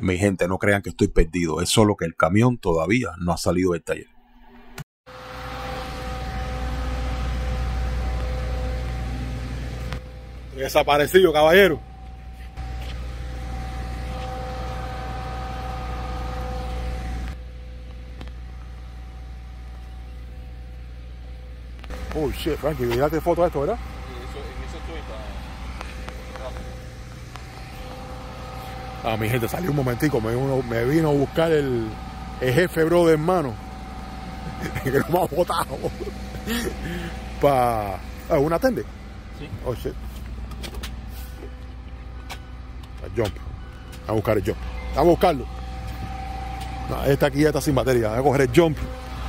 Mi gente, no crean que estoy perdido, es solo que el camión todavía no ha salido del taller. Desaparecido, caballero. Oh shit, Frankie, miraste foto de esto, ¿verdad? Ah, mi gente, salió un momentico, me vino, me vino a buscar el, el jefe bro de hermano. que lo hemos botado. Para. Ah, ¿Una tende? Sí. Oh shit. El jump. Vamos a buscar el jump. Vamos a buscarlo. No, esta aquí ya está sin batería. Voy a coger el jump.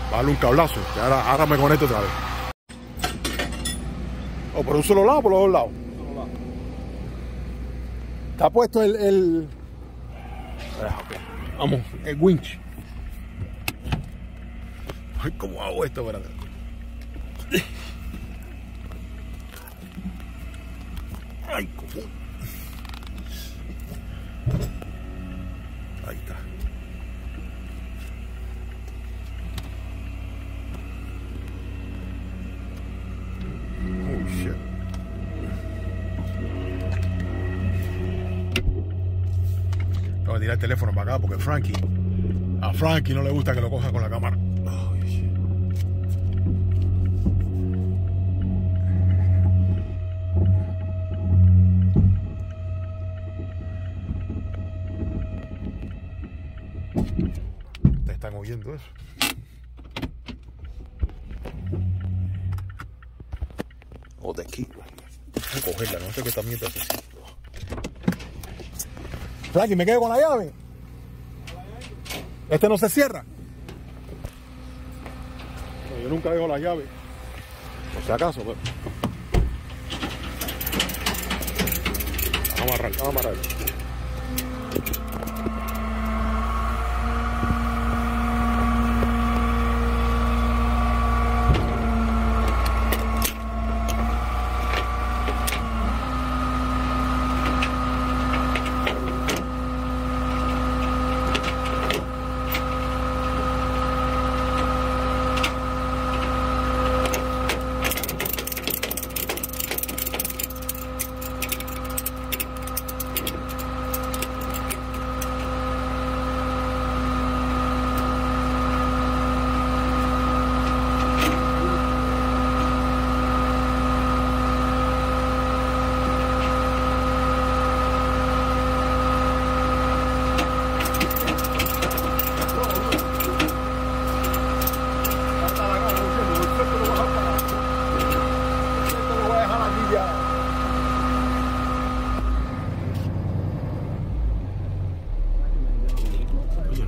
Para darle un cablazo. Ahora, ahora me conecto otra vez. ¿O por un solo lado o por los dos lados? Está puesto el. el... Ah. Vamos, el winch. Ay, ¿cómo hago esto? Espérate. Ay, cómo. Ahí está. A tirar el teléfono para acá porque Frankie. A Frankie no le gusta que lo coja con la cámara. Oh. ¿Te están oyendo eso? O de aquí. Voy a cogerla, no sé qué también te hace. Frankie, me quedo con la llave. Este no se cierra. No, yo nunca dejo la llave. Por si acaso, pero. Vamos a amarrar, vamos a amarrar.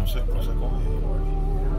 No sé, no se coge.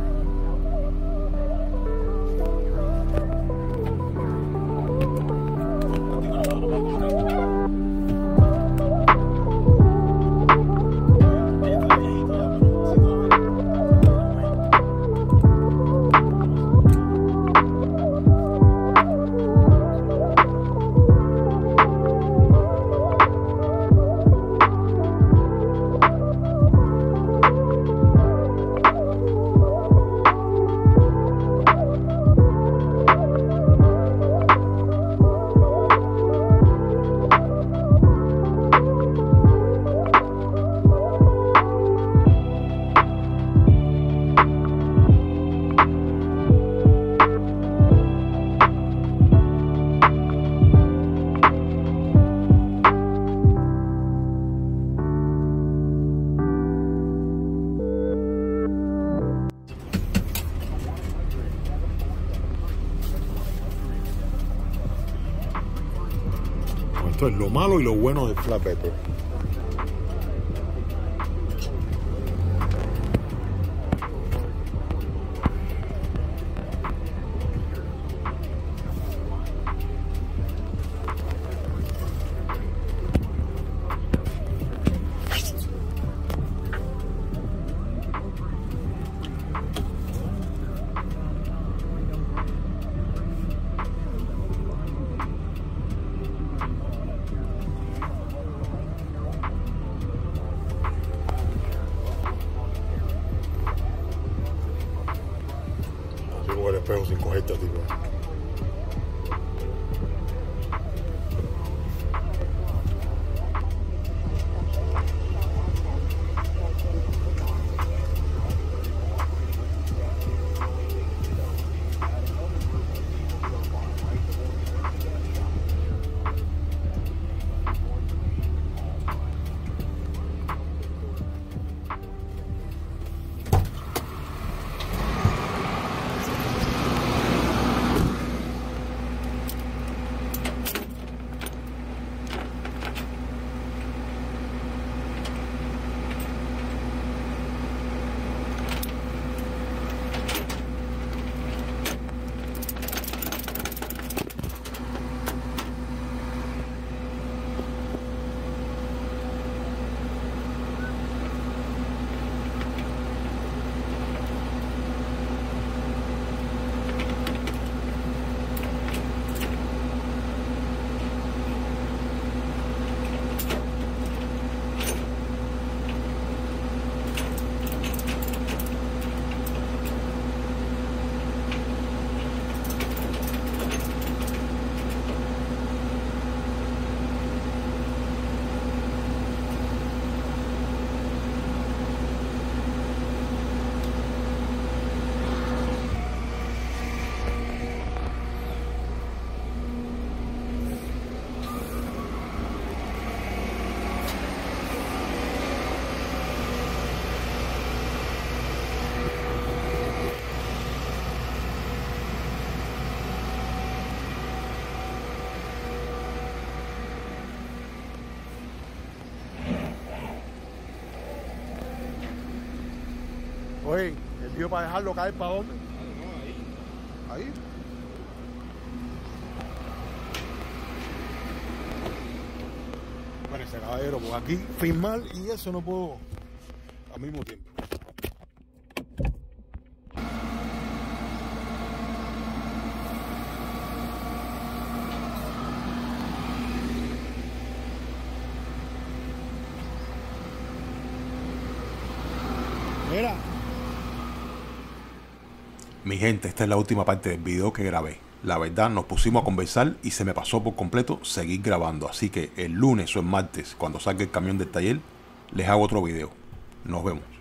Esto es lo malo y lo bueno del flatbed. Tío para dejarlo caer para dónde? Ahí. Bueno, ese caballero, pues aquí firmar y eso no puedo al mismo tiempo. Mira, Mi gente, esta es la última parte del video que grabé. La verdad, nos pusimos a conversar y se me pasó por completo seguir grabando. Así que el lunes o el martes, cuando salga el camión del taller, les hago otro video. Nos vemos.